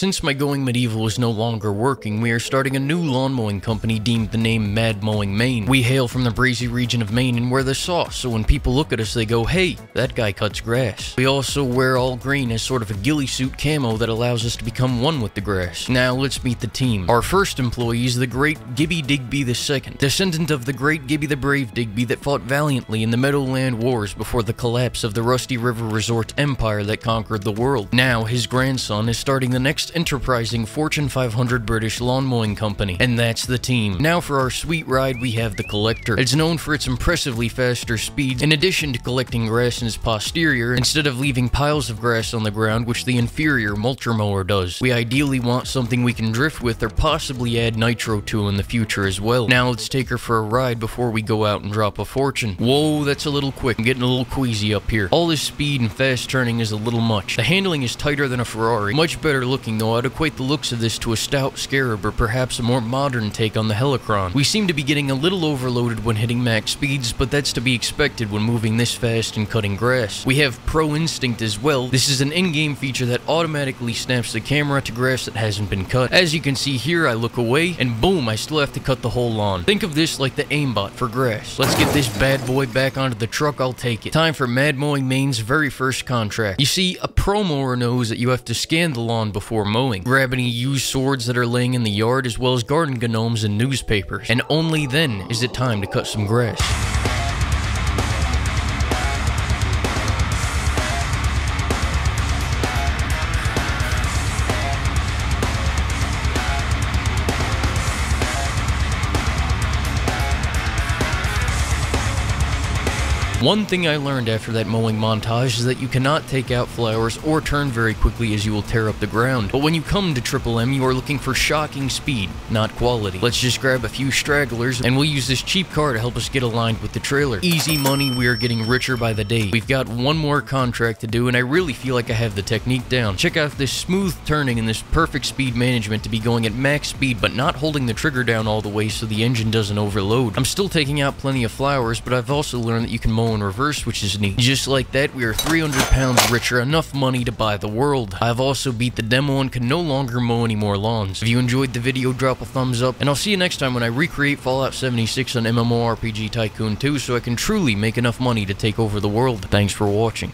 Since my Going Medieval is no longer working, we are starting a new lawn mowing company deemed the name Mad Mowing Maine. We hail from the breezy region of Maine and wear the sauce, so when people look at us they go, hey, that guy cuts grass. We also wear all green as sort of a ghillie suit camo that allows us to become one with the grass. Now let's meet the team. Our first employee is the great Gibby Digby II, descendant of the great Gibby the Brave Digby that fought valiantly in the Meadowland Wars before the collapse of the Rusty River Resort empire that conquered the world. Now his grandson is starting the next enterprising Fortune 500 British lawn mowing company, and that's the team. Now for our sweet ride, we have the Collector. It's known for its impressively faster speeds, in addition to collecting grass in its posterior, instead of leaving piles of grass on the ground, which the inferior mulcher mower does. We ideally want something we can drift with or possibly add nitro to in the future as well. Now let's take her for a ride before we go out and drop a fortune. Whoa, that's a little quick. I'm getting a little queasy up here. All this speed and fast turning is a little much. The handling is tighter than a Ferrari, much better looking though I'd equate the looks of this to a stout Scarab or perhaps a more modern take on the Helicron. We seem to be getting a little overloaded when hitting max speeds, but that's to be expected when moving this fast and cutting grass. We have Pro Instinct as well. This is an in-game feature that automatically snaps the camera to grass that hasn't been cut. As you can see here, I look away, and boom, I still have to cut the whole lawn. Think of this like the aimbot for grass. Let's get this bad boy back onto the truck, I'll take it. Time for Mad Mowing Maine's very first contract. You see, a pro mower knows that you have to scan the lawn before mowing grab any used swords that are laying in the yard as well as garden gnomes and newspapers. And only then is it time to cut some grass. One thing I learned after that mowing montage is that you cannot take out flowers or turn very quickly as you will tear up the ground. But when you come to Triple M, you are looking for shocking speed, not quality. Let's just grab a few stragglers and we'll use this cheap car to help us get aligned with the trailer. Easy money, we are getting richer by the day. We've got one more contract to do and I really feel like I have the technique down. Check out this smooth turning and this perfect speed management to be going at max speed but not holding the trigger down all the way so the engine doesn't overload. I'm still taking out plenty of flowers, but I've also learned that you can mow in reverse, which is neat. Just like that, we are 300 pounds richer, enough money to buy the world. I've also beat the demo and can no longer mow any more lawns. If you enjoyed the video, drop a thumbs up, and I'll see you next time when I recreate Fallout 76 on MMORPG Tycoon 2 so I can truly make enough money to take over the world. Thanks for watching.